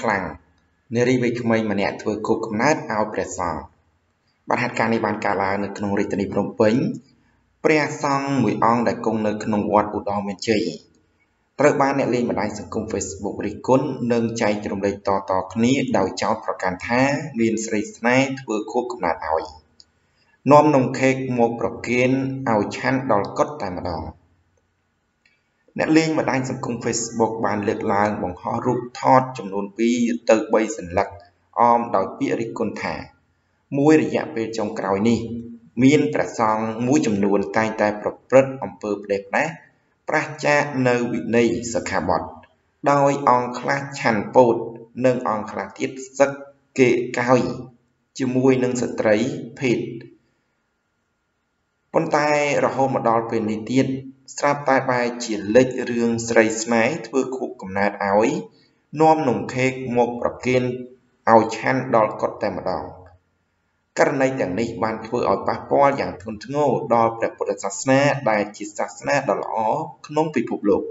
ខ្លាំងនារីវ័យក្មេងម្នាក់ធ្វើខូបកំណើតឲ្យព្រះសង្ឃបាទហេតុការណ៍នេះបានកើតឡើងនៅក្នុងរាជធានីភ្នំពេញព្រះសង្ឃមួយអង្គដែលគង់នៅក្នុងវត្តឧត្តមមានជ័យត្រូវបានអ្នកលេងបណ្ដាញសង្គម Facebook រិះគន់និងចែករំលែកតៗគ្នាដោយចោទប្រកាន់ថាមានស្រីស្នេហ៍ធ្វើខួបកំណើតឲ្យនាំនំខេកមកប្រគេនឲ្យឆាន់ដល់កុដតែម្ដង អ្នកលេងបណ្ដាញសង្គម Facebook បានលើកឡើងបង្ហោះរូបថតចំនួន2ទៅ3សន្លឹកអមដោយពាក្យរិះគន់ថាមួយរយៈពេលចុងក្រោយនេះ មានព្រះសង្ឃមួយចំនួនតែងតែប្រព្រឹត្តអំពើផ្ដេសផ្ដាសប្រឆាចនៅវិន័យសិក្ខាបទដោយអង្គខ្លះឆាន់ពោតនិងអង្គខ្លះទៀតសឹកគេកោយជាមួយនឹងស្ត្រីភេទប៉ុន្តែរហូតមកដល់ពេលនេះទៀត ស្រាប់តែបែរជាលេចរឿងស្រីស្នេហ៍ធ្វើខួបកំណើតឲ្យនាំនំខេកមកប្រគេនឲ្យឆាន់ដល់គាត់តែម្ដងករណីទាំងនេះបានធ្វើឲ្យប៉ះពាល់យ៉ាងធ្ងន់ធ្ងរដល់ព្រះពុទ្ធសាសនាដែលជាសាសនាដ៏ល្អក្នុងពិភពលោក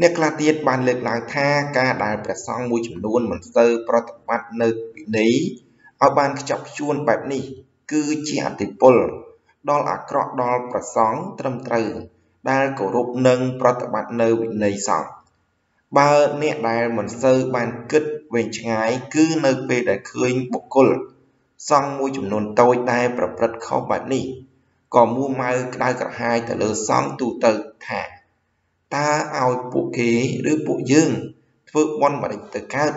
អ្នកខ្លះទៀតបានលើកឡើងថាការដែលព្រះសង្ឃមួយចំនួនមិនសូវប្រតិបត្តិនៅវិន័យឲ្យបានខ្ជាប់ខ្ជួនបែបនេះ គឺជាអតិពល ដល់អាក្រក់ដល់ប្រសង់ត្រឹមត្រូវ ដែលគោរពនិងប្រតិបត្តិនៅវិន័យសង្ឃបើអ្នកដែលមិនសូវបានគិតវែងឆ្ងាយគឺនៅពេលដែលឃើញបុគ្គលសង្ឃមួយចំនួនតូចដែលប្រព្រឹត្តខុសបែបនេះក៏មួម៉ៅក្តៅក្រហាយទៅលើសង្ឃទូទៅថាតើឲ្យពួកគេឬពួកយើងធ្វើបន់បរិទៅកើត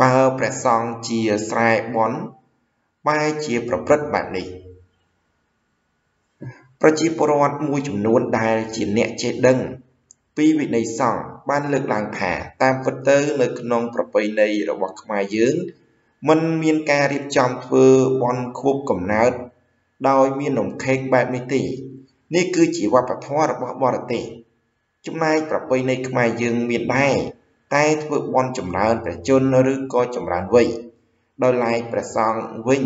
បើព្រះសង្ឃជាស្រែបន់បែរជាប្រព្រឹត្តបែបនេះ ប្រជាពលរដ្ឋមួយចំនួនដែលជាអ្នកចេះដឹងពីវិន័យសង្ឃបានលើកឡើងថាតាមពិតទៅនៅក្នុងប្រពៃណីរបស់ខ្មែរយើងมันមានការរៀបចំធ្វើបន់ខួបកំណើតដោយមាននំខេកបែបនេះទេនេះគឺជាវប្បធម៌របស់បរទេសចំណែកប្រពៃណីខ្មែរយើងមានដែរតែធ្វើបន់ចម្រើនព្រះជន្មឬក៏ចម្រើនវ័យដោយឡែកព្រះសង្ឃវិញ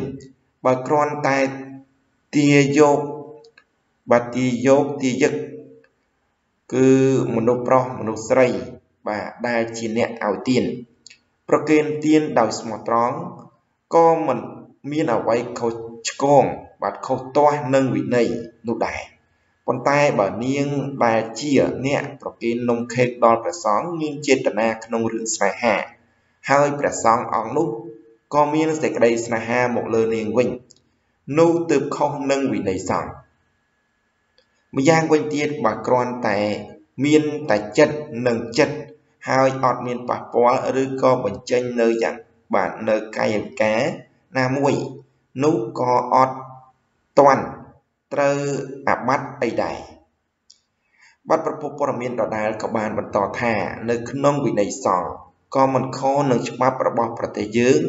បើគ្រាន់តែទាយក បាទាយកទាយឹកគឺមនុស្សប្រុសមនុស្សស្រី បាទដែលជាអ្នកឲ្យទានប្រគេនទានដោយស្មោះត្រង់ក៏មិនមានអ្វីខុសឆ្គងបាទខុសទាស់នឹងវិន័យនោះដែរប៉ុន្តែបើនាងដែលជាអ្នកប្រគេននំខេកដល់ព្រះសង្ឃមានចេតនាក្នុងរឿងស្នេហា ហើយព្រះសង្ឃអង្គនោះក៏មានសេចក្តីស្នេហាមកលើនាងវិញ នោះទើបខុសនឹងវិន័យសង្ឃ ម្យ៉ាងវិញទៀតបើគ្រាន់តែមានតែចិត្តនិងចិត្តហើយអត់មានប៉ះពាល់ឬក៏បញ្ចេញនៅយ៉ាងបាទនៅកាយវិការណាមួយនោះក៏អត់តាន់ត្រូវអាបត្តិអីដែរបាត់ប្រពុព័រមានដដែលក៏បានបន្តថានៅក្នុងវិន័យសង្ឃក៏មិនខុសនឹងច្បាប់របស់ប្រទេសយើង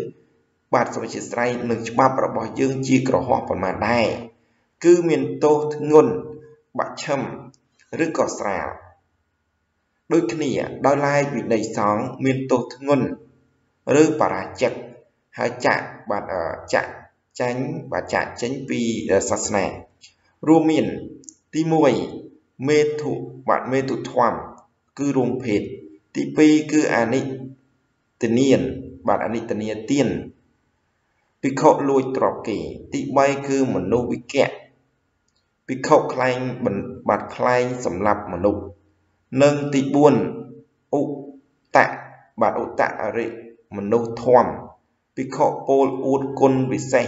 បាទសូមអធិស្ឋាននឹងច្បាប់របស់យើងជាក្រហមប៉ុន្មានដែរគឺមានទោសធ្ងន់ បាក់ឈឹមឬក៏ស្រាលដូចគ្នាដោយឡែកវិន័យសង្ឃមានទោសធ្ងន់ឬបរាជិកហើយចាក់បាទចាក់ចាញ់បាទចាក់ចេញពីសាសនារួមមានទី1មេធុបាទមេទុធម្មគឺរួមភេទទី2គឺអនិតនានបាទអនិតនាទានភិក្ខុលួចទ្រព្យគេទី3គឺមនុស្សវិកៈ ភិក្ខុខ្លែងបាត់ខ្លែងសម្លាប់មនុស្សនិងទី4ឧតៈបាទឧតៈអរិមនុស្សធម្មភិក្ខុពោលអួតគុណវិសេស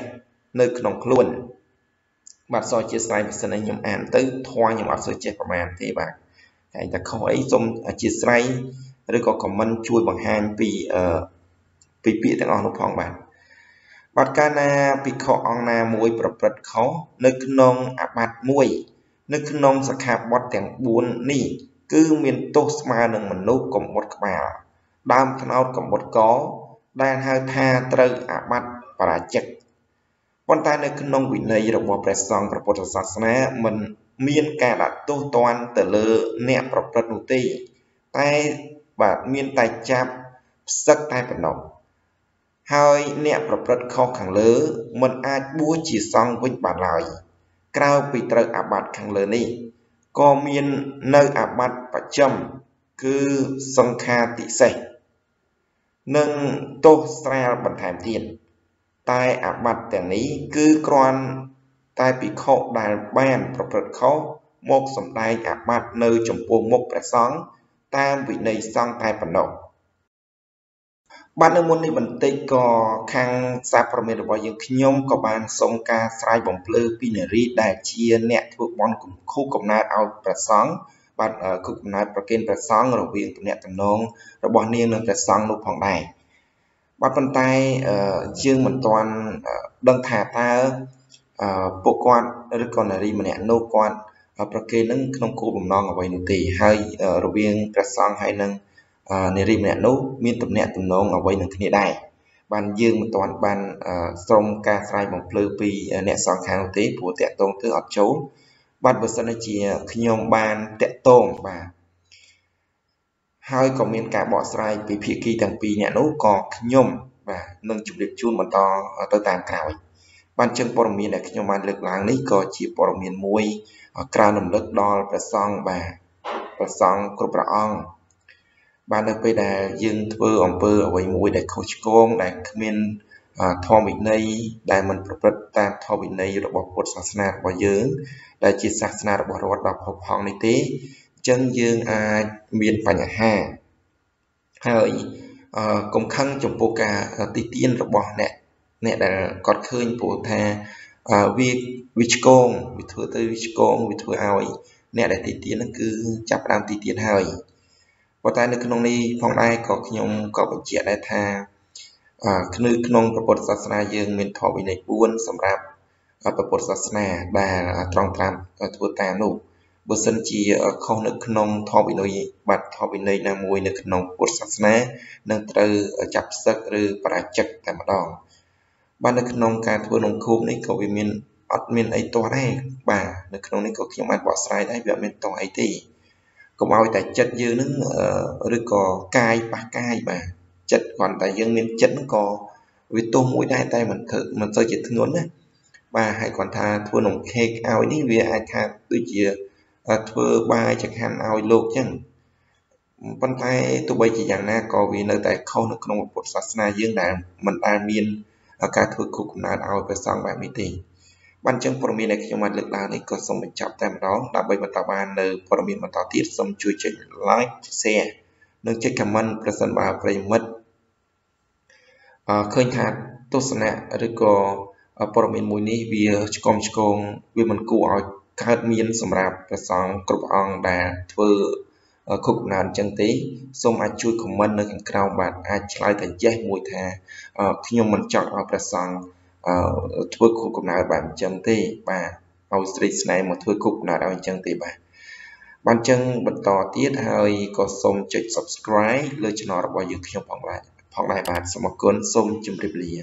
នៅក្នុងខ្លួនបាទសជាស្រ័យពិសិដ្ឋខ្ញុំអានទៅធွာខ្ញុំអត់សូវចេះប្រមាណទេបាទតែតែខុសអីសូមអធិស្ឋានឬក៏ខមមិនជួយបង្ហាញពីអឺពីពាក្យទាំងអស់នោះផងបាទ បាទកាលណាភិក្ខុអង្គណាមួយប្រព្រឹត្តខុសនៅក្នុងអាបត្តិមួយ នៅក្នុងសិក្ខាបទទាំង4នេះគឺមានទោសស្មើនឹងមនុស្សកំបុតក្បាលដើមថ្នោតកំបុតកដែលហៅថាត្រូវអាបត្តិបរាជិកប៉ុន្តែនៅក្នុងវិន័យរបស់ព្រះសង្ឃព្រះពុទ្ធសាសនាមិនមានការដាក់ទោសទណ្ឌទៅលើអ្នកប្រព្រឹត្តនោះទេតែបាទមានតែចាប់ផ្សឹកតែប៉ុណ្ណោះ ហើយអ្នកប្រព្រឹត្តខុសខាងលើ មិនអាចបួសជាសង្ឃវិញបានឡើយ ក្រៅពីត្រូវអាបត្តិខាងលើនេះក៏មាននៅអាបត្តិបច្ចឹមគឺសង្ខាតិសេសនិងទោសស្រាលបន្ថែមទៀតតែអាបត្តិទាំងនេះគឺគ្រាន់តែភិក្ខុដែលបានប្រព្រឹត្តខុសមកសម្ដែងអាបត្តិនៅចំពោះមុខព្រះសង្ឃតាមវិន័យសង្ឃតែប៉ុណ្ណោះ បាទនៅមុននេះបន្តិចក៏ខាងសារព័ត៌មានរបស់យើងខ្ញុំក៏បានសូមការស្រាយបំភ្លឺពីនារីដែលជាអ្នកធ្វើបន់គូកំណើតឲ្យព្រះសង្ឃបាទគូកំណើតប្រគេនព្រះសង្ឃរវាងទំនាក់ទំនងរបស់នាងនិងព្រះសង្ឃនោះផងដែរបាទប៉ុន្តែយើងមិនទាន់ដឹងថាតើពួកគាត់ឬក៏នារីម្នាក់នោះគាត់ប្រគេននឹងក្នុងគោលបំណងអ្វីនោះទេហើយរវាងព្រះសង្ឃហើយនឹង នារីម្នាក់នោះមានទំនាក់ទំនងអ្វីនឹងគ្នាដែរបានយើងមិនទាន់បានស្រុំការស្រាយបំភ្លឺពីអ្នកសង្ខានោះទេព្រោះតាក់ទងទៅអត់ចូលបាទបើសិនជាខ្ញុំបានតាក់ទងបាទហើយក៏មានការបកស្រាយពីភាគីទាំងពីរអ្នកនោះក៏ខ្ញុំបាទនឹងជម្រាបជូនបន្តទៅតាមក្រោយបានជើងព័ត៌មានដែលខ្ញុំបានលើកឡើងនេះក៏ជាព័ត៌មានមួយក្រៅរំលឹកដល់ព្រះសង្ឃបាទព្រះសង្ឃគ្រប់ព្រះអង្គ បាទនៅពេលដែលយើងធ្វើអំពើអ្វីមួយដែលខុសឆ្គងដែលគ្មានធម៌វិន័យដែលមិនប្រព្រឹត្តតាមធម៌វិន័យរបស់ពុទ្ធសាសនារបស់យើង ដែលជាសាសនារបស់រដ្ឋដ៏ផុសផង់នេះទេអញ្ចឹងយើងអាចមានបញ្ហាហើយកុំខឹងចំពោះការទីទានរបស់អ្នកអ្នកដែលគាត់ឃើញព្រោះថាវាវាឆ្កងវាធ្វើទៅវាឆ្កងវាធ្វើឲ្យអ្នកដែលទីទានហ្នឹងគឺចាប់ផ្ដើមទីទានហើយ ប៉ុន្តែនៅក្នុងនេះផងដែរក៏ខ្ញុំក៏បញ្ជាក់ដែរថានៅក្នុងព្រះពុទ្ធសាសនាយើងមានធម៌វិន័យ4សម្រាប់ព្រះពុទ្ធសាសនាដែលត្រង់តាមធ្វើតាមនោះបើសិនជាខុសនៅក្នុងធម៌វិន័យបាត់ធម៌វិន័យណាមួយនៅក្នុងពុទ្ធសាសនានឹងត្រូវចាប់ផ្សឹកឬបរាជិកតែម្ដងបាទនៅក្នុងការធ្វើនំខូបនេះក៏វាមានអត់មានអីទាស់ដែរបាទនៅក្នុងនេះក៏ខ្ញុំបានបកស្រាយដែរវាអត់មានទាស់អីទេ កុំឲ្យតែចិត្តយើងនឹងឬក៏កាយប៉ះកាយបាទចិត្តគ្រាន់តែយើងមានចិត្តហ្នឹងក៏វាទោសមួយដែរតែមិនធ្វើមិនសូវជាធ្ងន់ណាបាទហើយគាត់ថាធ្វើនំខេកឲ្យនេះវាអាចថាដូចជាធ្វើបាយចង្ហាន់ឲ្យលោកចឹងប៉ុន្តែទោះបីជាយ៉ាងណាក៏វានៅតែខុសនៅក្នុងពុទ្ធសាសនាយើងដែលមិនដែលមានការធ្វើគុកកំណើតឲ្យព្រះសង្ឃបែបនេះទេ បានចឹងព័ត៌មានដែលខ្ញុំបានលើកឡើងនេះក៏សូមបញ្ចប់តែម្ដងដើម្បីបន្តបាននៅព័ត៌មានបន្តទៀតសូមជួយចុច like share និងចុច comment ប្រសិនបើប្រិយមិត្តអឺឃើញថាទស្សនៈឬក៏ព័ត៌មានមួយនេះវាឆ្កំឆ្គងវាមិនគួរឲ្យកើតមានសម្រាប់ព្រះសង្ឃគ្រប់អង្គដែលធ្វើគុកកំណើតអញ្ចឹងទេសូមអាចជួយ comment នៅខាងក្រោមបាទអាចឆ្លើយតែ yes មួយថាខ្ញុំមិនចង់ឲ្យព្រះសង្ឃធ្វើគុកកំណើតបែបអញ្ចឹងទេបាទឲ្យស្រីស្នេហ៍មកធ្វើគុកកំណើតឲ្យអញ្ចឹងទេបាទបានអញ្ចឹងបន្តទៀតហើយក៏សូមចុច subscribe លើ channel របស់យើងខ្ញុំផងបាទផងដែរបាទសូមអរគុណសូមជម្រាបលា